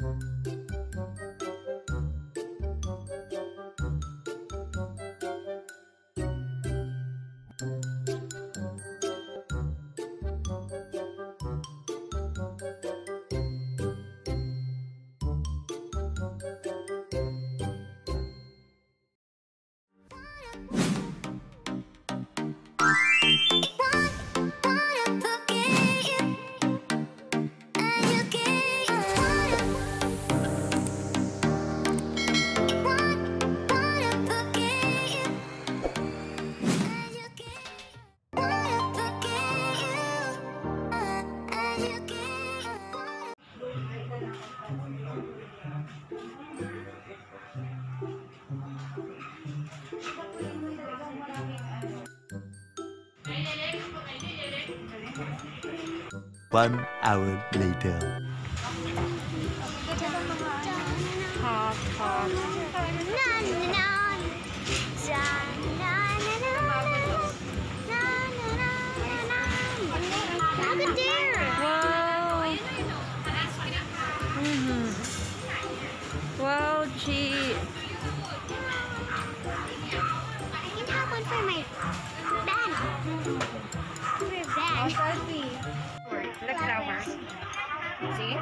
Mm-hmm. One hour later. Hawk, -hmm. Wow, gee. I can have one for my bed. For bed. See?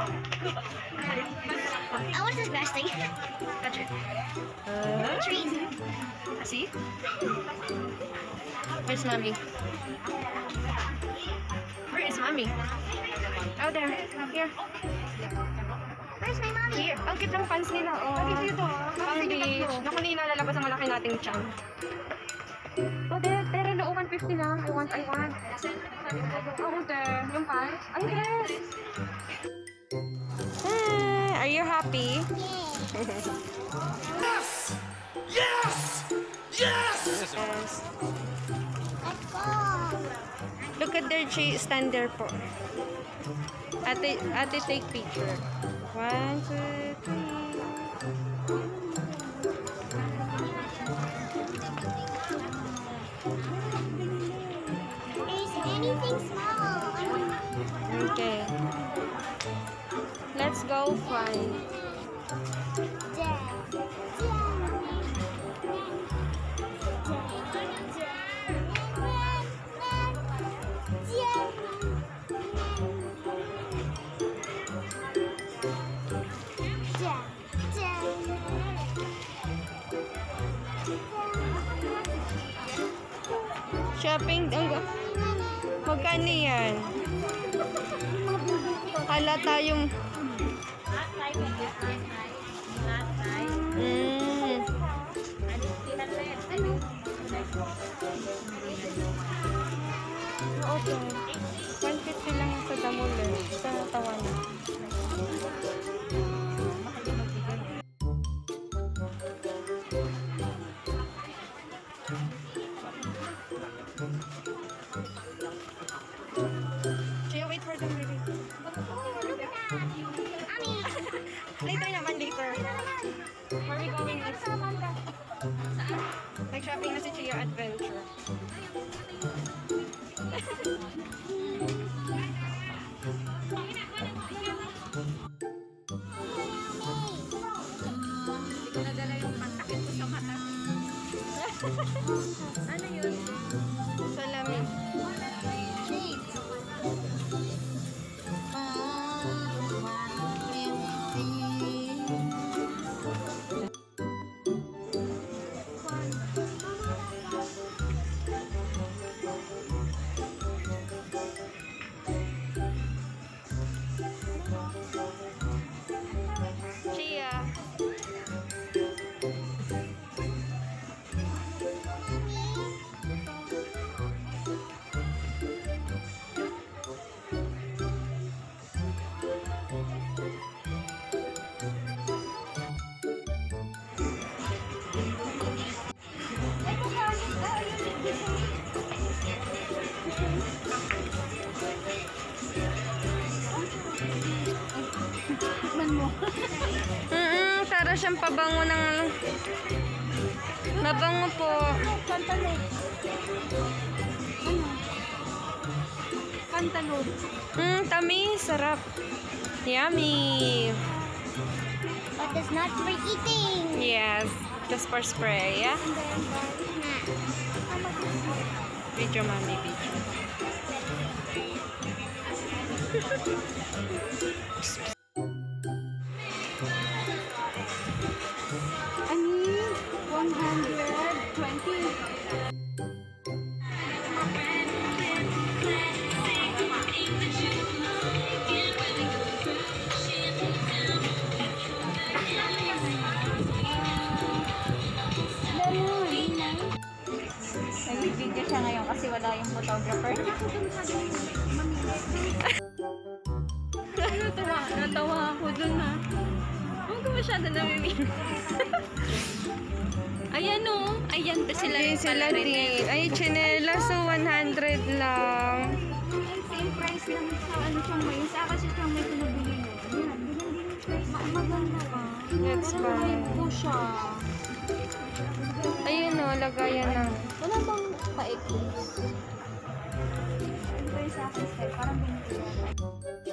Oh, what's this best thing? Touch it. Trees. See? Where's mommy? Where is mommy? Oh, there. Here. Where's my mommy? Here. Ang cute ng pants nila. Oh. Ang cute Pang beach. Naku, kanina lalabas ang malaki nating chan. There. There. No, 150 lang. I want, I want. Oh, there. Yung pants. Ay, dress. Hey, are you happy? Yes! Yes. Let's go! Look at their tree. Stand there po. Ate, ate take picture. One, two, three. Okay. Let's go find. Shopping. Magkano yan? Kala tayong... Mm. Okay. 150 lang sa damula. Sa tawanan. Chia, Later. Where are we going next? Nag-shopping na si Chia Adventure. ano yun? Siyang pabango ng ano. Mabango po. Cantaloupe. Ano? Cantaloupe. Mm, tamis. Sarap. Yummy. That is not for eating. Yes. Just for spray, yeah? Video, mommy, video. masyado namimili. Ayan o. Ayan pa sila rin sila din. Ay, chinela. So, 100 lang. Same price lang sa ano siyang may. Sa siya siyang may pinabili yun. Yan, ganun din yung price. Ma- Maganda ka. Let's buy. po siya. Ayun o, lagayan ng... Wala bang ba yung sa akin? Parang binigyan.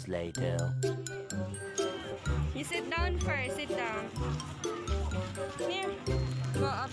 hours later. You sit down first, sit down. Come here, go up.